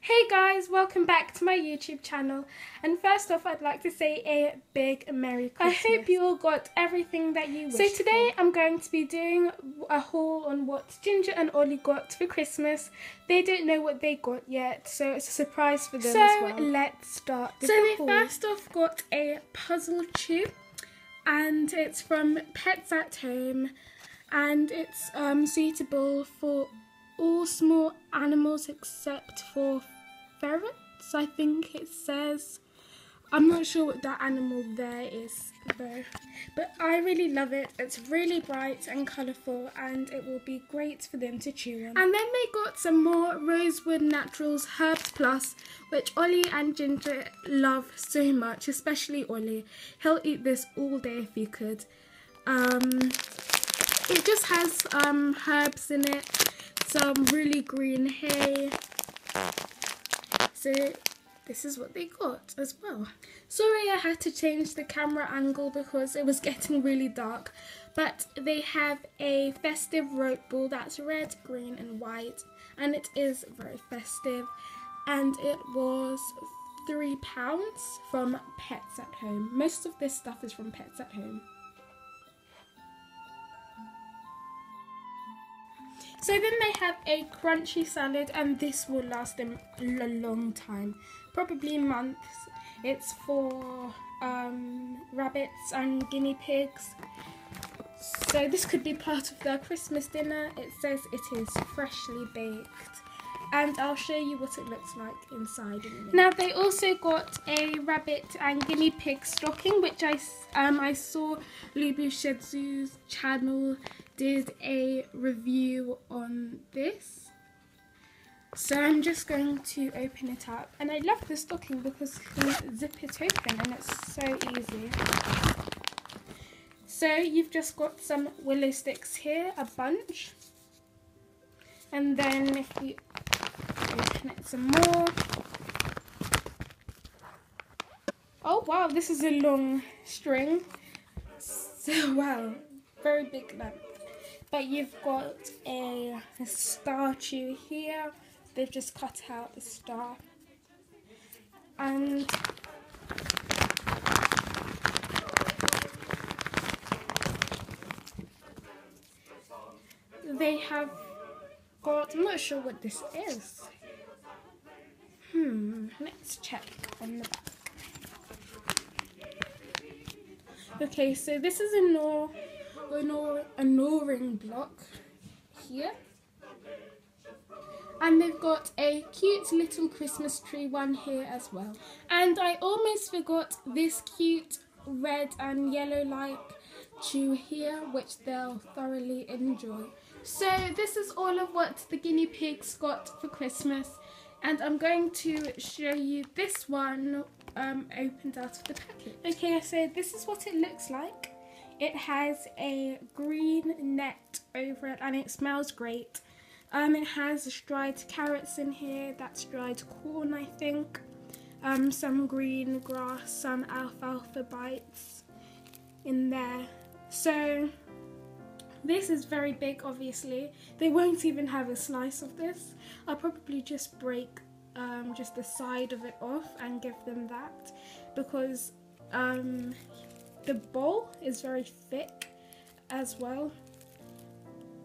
Hey guys, welcome back to my YouTube channel. And first off, I'd like to say a big Merry Christmas. I hope you all got everything that you wished So today for. I'm going to be doing a haul on what Ginger and Ollie got for Christmas. They don't know what they got yet, so it's a surprise for them so as well. So let's start So the they haul. first off got a puzzle tube and it's from Pets at Home and it's um, suitable for all small animals except for ferrets, I think it says. I'm not sure what that animal there is though. But I really love it. It's really bright and colourful and it will be great for them to chew on. And then they got some more Rosewood Naturals Herbs Plus, which Ollie and Ginger love so much, especially Ollie. He'll eat this all day if he could. Um, it just has um, herbs in it, some really green hay, so this is what they got as well. Sorry I had to change the camera angle because it was getting really dark, but they have a festive rope ball that's red, green and white and it is very festive and it was three pounds from Pets at Home. Most of this stuff is from Pets at Home. So then they have a crunchy salad and this will last them a long time, probably months. It's for um, rabbits and guinea pigs. So this could be part of their Christmas dinner. It says it is freshly baked and I'll show you what it looks like inside in. Now they also got a rabbit and guinea pig stocking which I, um, I saw Lubu Shedzu's channel did a review on this. So I'm just going to open it up and I love the stocking because you can zip it open and it's so easy. So you've just got some willow sticks here, a bunch. And then if you some more. Oh wow, this is a long string. So wow, very big length. But you've got a, a statue here. They've just cut out the star. And they have got, I'm not sure what this is. Hmm, let's check on the back. Okay, so this is a Nor a, Nor a gnawing block here. And they've got a cute little Christmas tree one here as well. And I almost forgot this cute red and yellow like chew here, which they'll thoroughly enjoy. So this is all of what the guinea pigs got for Christmas and I'm going to show you this one um, opened out of the packet. Okay, so this is what it looks like. It has a green net over it and it smells great. Um, it has dried carrots in here, that's dried corn I think, um, some green grass, some alfalfa bites in there. So this is very big, obviously. They won't even have a slice of this. I'll probably just break um, just the side of it off and give them that because um, the bowl is very thick as well.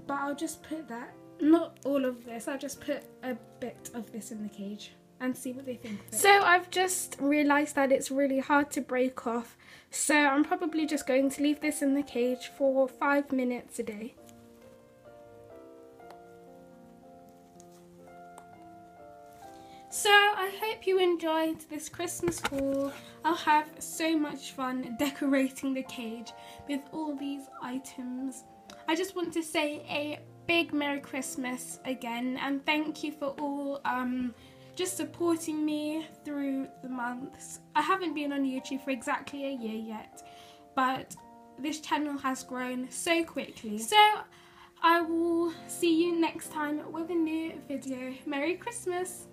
But I'll just put that, not all of this, I'll just put a bit of this in the cage and see what they think So I've just realised that it's really hard to break off. So I'm probably just going to leave this in the cage for five minutes a day. So I hope you enjoyed this Christmas haul. I'll have so much fun decorating the cage with all these items. I just want to say a big Merry Christmas again and thank you for all um, just supporting me through the months. I haven't been on YouTube for exactly a year yet, but this channel has grown so quickly. So I will see you next time with a new video. Merry Christmas!